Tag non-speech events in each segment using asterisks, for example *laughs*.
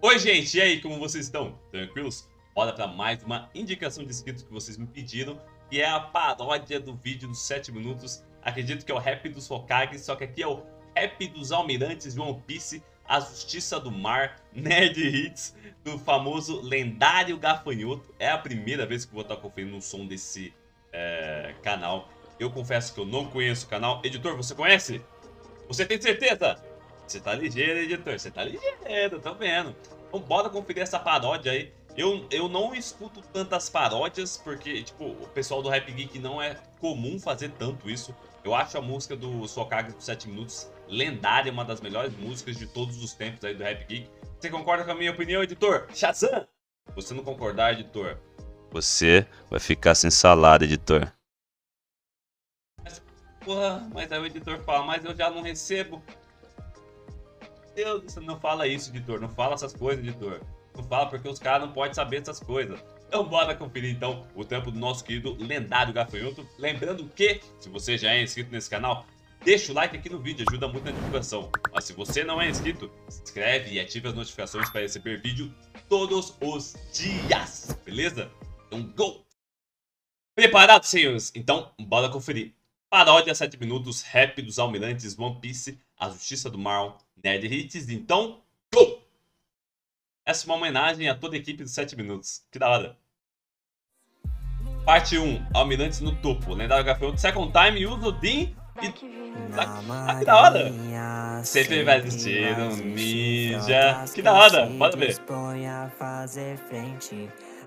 Oi, gente, e aí, como vocês estão? Tranquilos? Bora para mais uma indicação de inscritos que vocês me pediram, que é a paródia do vídeo dos 7 minutos. Acredito que é o rap dos Hokage, só que aqui é o rap dos almirantes de One Piece, a Justiça do Mar, Nerd Hits, do famoso lendário gafanhoto. É a primeira vez que vou estar conferindo o som desse é, canal. Eu confesso que eu não conheço o canal. Editor, você conhece? Você tem certeza? Você tá ligeiro, editor. Você tá ligeiro, tô vendo. Então bora conferir essa paródia aí. Eu, eu não escuto tantas paródias, porque, tipo, o pessoal do Rap Geek não é comum fazer tanto isso. Eu acho a música do Sokage dos 7 minutos lendária, uma das melhores músicas de todos os tempos aí do Rap Geek. Você concorda com a minha opinião, editor? Shazam! Você não concordar, editor? Você vai ficar sem salário, editor. Porra, mas aí o editor fala, mas eu já não recebo. Deus, não fala isso, editor. Não fala essas coisas, editor. Não fala porque os caras não podem saber essas coisas. Então bora conferir então o tempo do nosso querido lendário gafanhoto. Lembrando que, se você já é inscrito nesse canal, deixa o like aqui no vídeo, ajuda muito na divulgação. Mas se você não é inscrito, se inscreve e ative as notificações para receber vídeo todos os dias, beleza? Então go! Preparados, senhores? Então bora conferir. Paródia 7 minutos, rap dos almirantes One Piece, a Justiça do Mar, Nerd Hits, então go! Essa é uma homenagem a toda a equipe dos 7 minutos. Que da hora. Parte 1, Almirantes no topo. Lendário Gafanhoto, Second Time, Uso Din e... Ah, que da hora! Sempre vai existir um ninja. Que da hora, bora ver.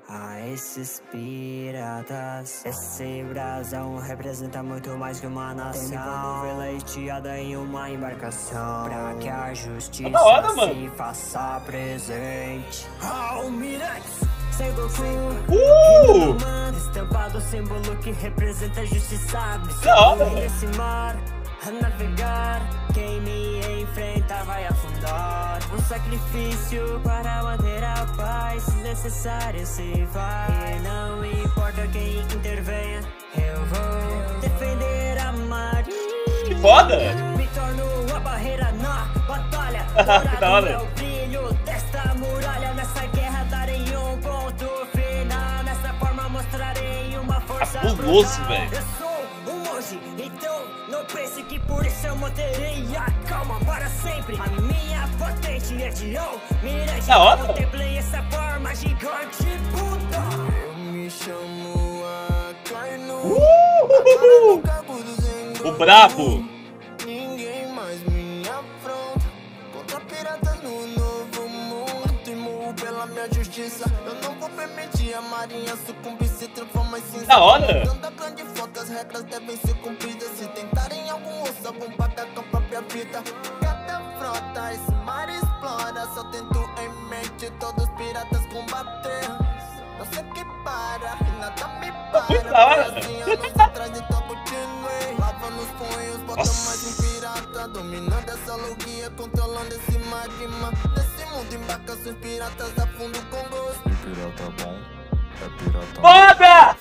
A esses piratas Esse brasão representa muito mais que uma nação Veleiteada em uma embarcação Pra que a justiça da hora, mano. se faça presente Goku Uh! Estampado símbolo que representa a justiça hora. absoluta Nesse mar a navegar Quem me enfrenta vai afundar. Um sacrifício para manter a paz. Se necessário se vai. E não importa quem intervenha Eu vou defender a marinha Que foda! Me torno a barreira na batalha. *laughs* Que da hora. Dourado é o brilho desta muralha. Nessa guerra darei um ponto final. Nessa forma mostrarei uma força Cabuloso, velho. Sempre A minha potente é de Da hora. Contemplei essa forma gigante, puta Eu me chamo Akainu Uh! O brabo! Ninguém mais me afronta Contra piratas no novo mundo pela minha justiça Eu não vou permitir a marinha sucumbir Se transformar em cinza Da hora! Grande foca, as regras devem ser cumpridas Se tentarem algum osso, algum pagar com a própria vida Dominando essa controlando esse magma Nesse mundo, piratas a fundo com gosto Pirata bom, é pirata Foda!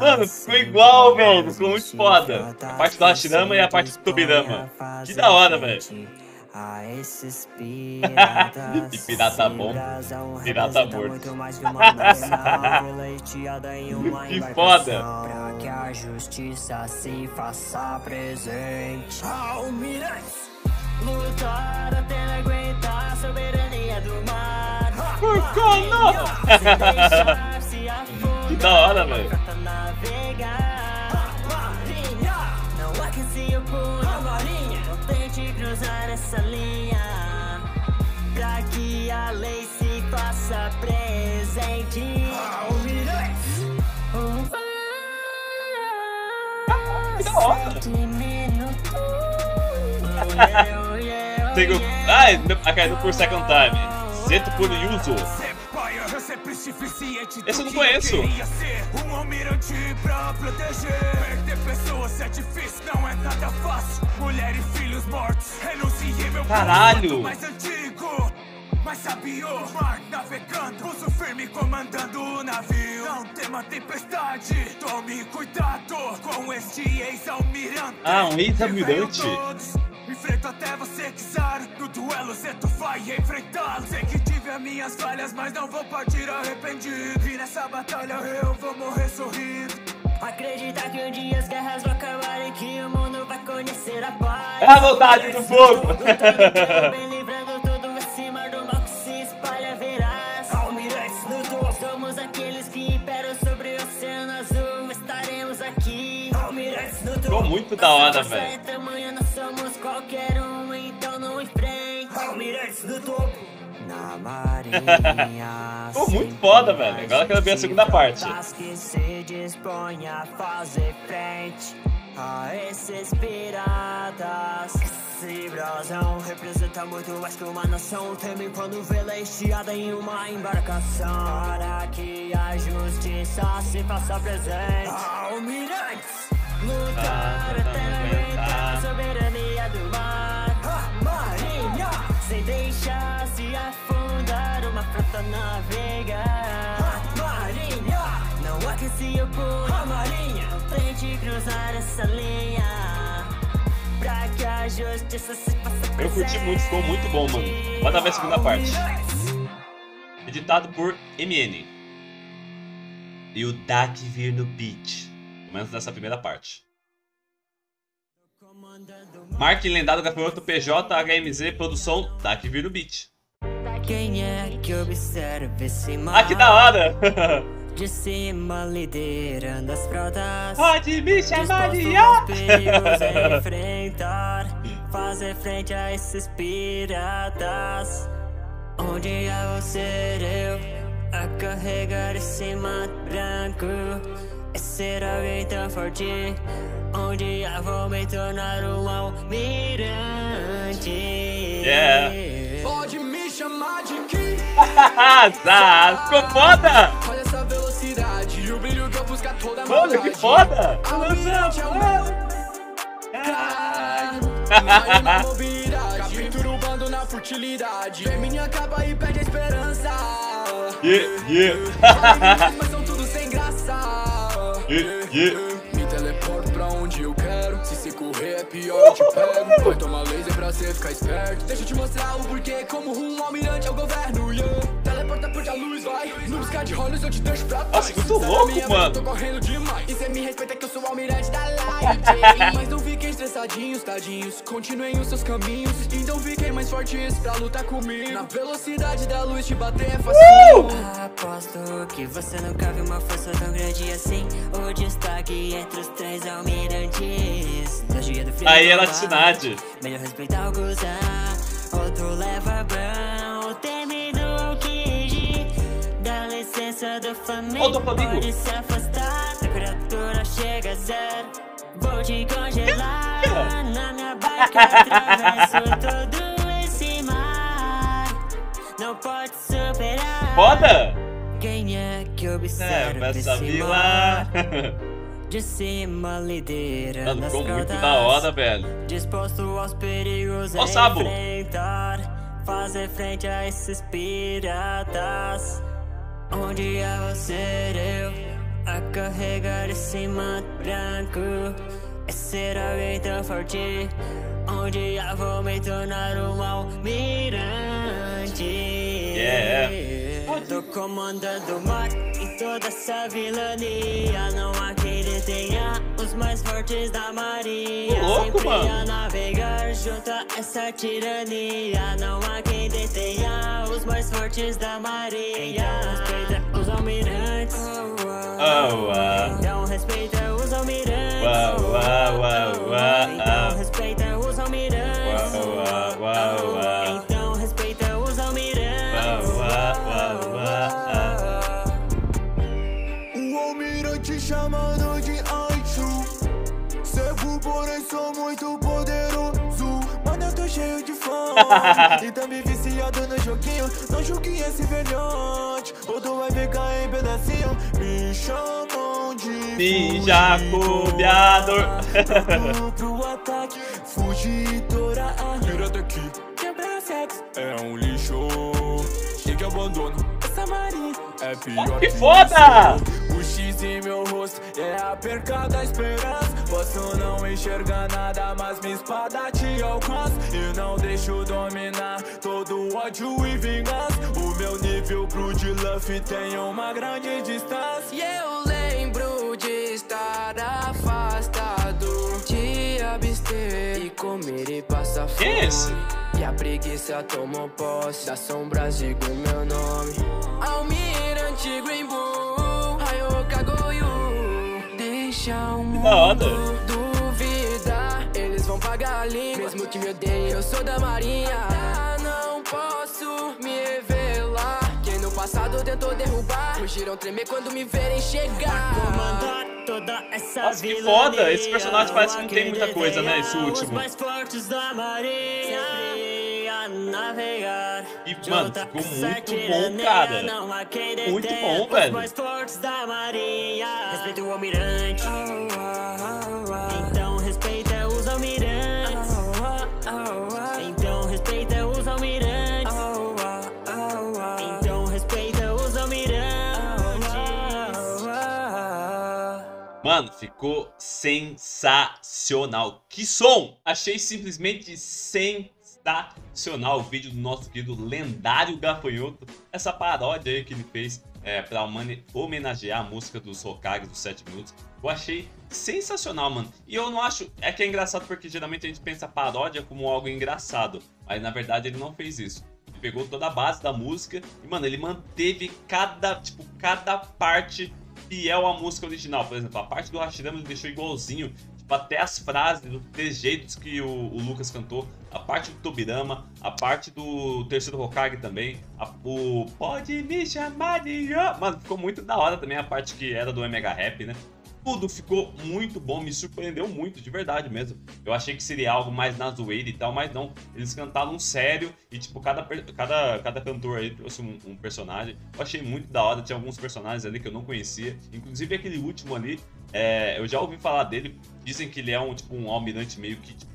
Mano, ficou igual, velho. Ficou muito foda. A parte do Hashirama e a parte do Tobirama. Que da hora, velho. A esses piratas *laughs* E pirata bom, brasão pirata morto. muito mais que uma nação *laughs* Que foda. Pra que a justiça se faça presente Almirantes Lutar até não aguentar a soberania do mar Por como? Sem deixar se afundar *laughs* Que da hora, velho. Cruzar essa linha Pra que a lei se faça presente Almirantes Um Que da hora. Sete minutos Yeah, yeah, Tenho... yeah. Ai, a caída por second time. Zeto por Yuzo. Esse eu não conheço. Um almirante pra proteger. Perder pessoas é difícil, não é nada fácil. Mulher e filhos mortos. Renunciei meu Caralho. mais antigo. Mas sabe o mar navegando. Pulso firme comandando o navio. Não tema tempestade Tome cuidado com este ex-almirante. Ah, um ex-almirante. Enfrento até você quiser No duelo cê tu vai enfrentá-lo. Sei que tive as minhas falhas Mas não vou partir arrependido. E nessa batalha eu vou morrer sorrindo. Acredita que um dia as guerras vão acabar e que o mundo vai conhecer a paz. É a vontade do fogo. Ficou muito da hora, velho. é então. *laughs* Ficou muito foda, velho. Agora eu quero ver a segunda parte. a esses piratas que se brasam. Representa muito mais que uma nação. Temem quando vê-la estiada em uma embarcação. Para que a justiça se faça presente. Almirantes! Lutar até aguentar a soberania do mar. Marinha! Sem deixar se afundar, uma frota navegar. Marinha! Não há que se marinha. Tente cruzar essa linha. Pra que a justiça se faça. Eu curti muito, ficou muito bom, mano. Bota ver a segunda parte. Editado por MN. E o Dak vir no beat. Menos nessa primeira parte. Mark Lendário Gafanhoto PJ HMZ Produção Dak vir no beat. Quem é que observa esse mar? Ah, que da hora! *laughs* De cima liderando as frotas. Pode me chamar de enfrentar Fazer frente a esses piratas Um dia vou ser eu A carregar esse mato branco É ser alguém tão forte Um dia vou me tornar um almirante Yeah. Pode me chamar de King. Azar! Ficou foda! Olha essa velocidade e o brilho que eu busco a toda Mano, que foda! Almirante é o meu caralho. Na na *laughs* mobilidade. Captura o bando na futilidade. Minha capa e perde a esperança. Yeah, yeah! Yeah, yeah. Me teleporto pra onde eu quero. Se você correr é pior, eu te pego. Vai tomar laser pra você ficar esperto. Deixa eu te mostrar o porquê. Como um almirante ao governo. Yeah. Teleporta porque a luz vai. No buscar de olhos eu te deixo pra trás. Nossa, muito louco, mano. tô correndo demais. E cê me respeita que eu sou o almirante da live. *laughs* Mas não fiquem estressadinhos, tadinhos. Continuem os seus caminhos. Então fiquem mais fortes pra lutar comigo. Na velocidade da luz te bater é facinho. Aposto que você nunca viu uma força tão grande assim. O destaque entre os três almirantes. Aí é do mar. latidade. Melhor respeitar o cruzar. Outro leva brão. Licença do Flamengo. Ô, do Flamengo. Pode se afastar. Temperatura chega a zero. Vou te congelar. Na minha barca atravesso todo esse mar. Não pode superar. Foda! Quem é que É, observa essa esse vila. *laughs* De cima liderando Mano, ficou muito da hora, velho. Disposto aos perigos Ó, Sabo. enfrentar Fazer frente a esses piratas Um dia vou ser eu? A carregar esse manto branco. É ser alguém tão forte. Um dia vou me tornar um almirante. Yeah. Tô comandando o mar em toda essa vilania. Não há detenha os mais fortes da marinha Ô, louco, Sempre mano. a navegar junto a essa tirania Não há quem detenha os mais fortes da marinha Então respeita os almirantes Oh, ah. Então respeita os almirantes Uau, uau, uau, uau. Então respeita os almirantes Uau, uau, uau, uau. Sou muito poderoso. Mano, eu tô cheio de *laughs* fome. E também viciado no joguinho. Não julgue esse velhote. Ou tu vai ficar em pedacinho. Me chamam de Ninja cubiador. Pronto pro ataque. Fugitora Tira daqui. Quebra sexo é um lixo. E que abandono. Essa marinha é pior Que foda! Em meu rosto é a perca da esperança. Posso não enxergar nada, mas minha espada te alcança. E não deixo dominar todo ódio e vingança. O meu nível pro de love tem uma grande distância. E eu lembro de estar afastado, de abster e comer e passar fome. Quem é esse? E a preguiça tomou posse das sombras, digo meu nome. Almirante Green Deixa o mundo hora. duvidar, eles vão pagar. Mesmo que me odeiem, eu sou da marinha. Não posso me revelar. Quem no passado tentou derrubar, fugiram tremer quando me verem chegar. Comandar toda essa Nossa, que foda! Esse personagem parece que não tem muita coisa, né, esse Os último. E, mano, ficou com muito bom, cara. Muito bom, velho. mais fortes da marinha. Respeita o almirante. Então respeita os almirantes. Então respeita os almirantes. Então respeita os almirantes. Mano, ficou sensacional. Que som! Achei simplesmente sensacional o vídeo do nosso querido lendário Gafanhoto. Essa paródia aí que ele fez é, humane- homenagear a música dos Hokages dos 7 minutos. Eu achei sensacional, mano. E eu não acho... É que é engraçado porque geralmente a gente pensa paródia como algo engraçado. Mas na verdade ele não fez isso. Ele pegou toda a base da música e, mano, ele manteve cada, tipo, cada parte fiel à música original. Por exemplo, a parte do Hashirama ele deixou igualzinho. Até as frases, os trejeitos que o, o Lucas cantou. A parte do Tobirama, a parte do terceiro Hokage também. a- o Pode me chamar de... Yo. Mano, ficou muito da hora também a parte que era do Omega Rap, né? Tudo ficou muito bom, me surpreendeu muito, de verdade mesmo. Eu achei que seria algo mais na zoeira e tal, mas não. Eles cantaram sério e, tipo, cada, cada, cada cantor aí trouxe um, um personagem. Eu achei muito da hora, tinha alguns personagens ali que eu não conhecia. Inclusive aquele último ali, é, eu já ouvi falar dele. Dizem que ele é um, tipo, um almirante meio que tipo,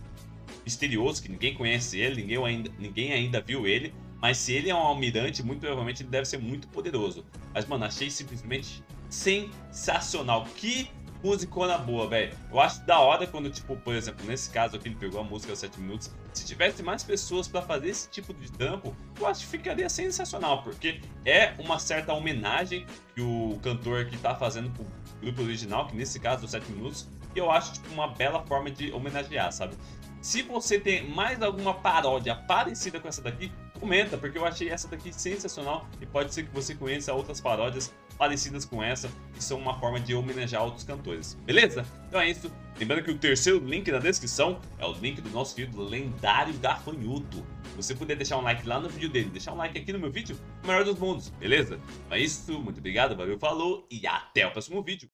misterioso, que ninguém conhece ele, ninguém ainda, ninguém ainda viu ele. Mas se ele é um almirante, muito provavelmente ele deve ser muito poderoso. Mas, mano, achei simplesmente sensacional. Que musicona boa, velho. Eu acho da hora quando, tipo, por exemplo, nesse caso aqui, ele pegou a música aos 7 minutos. Se tivesse mais pessoas pra fazer esse tipo de trampo, eu acho que ficaria sensacional, porque é uma certa homenagem que o cantor aqui tá fazendo pro grupo original, que nesse caso, os 7 minutos, e eu acho, tipo, uma bela forma de homenagear, sabe? Se você tem mais alguma paródia parecida com essa daqui, comenta, porque eu achei essa daqui sensacional e pode ser que você conheça outras paródias parecidas com essa, que são uma forma de homenagear outros cantores, beleza? Então é isso. Lembrando que o terceiro link na descrição é o link do nosso querido lendário Gafanhoto. Se você puder deixar um like lá no vídeo dele, deixar um like aqui no meu vídeo, o melhor dos mundos, beleza? Então é isso, muito obrigado, valeu, falou e até o próximo vídeo.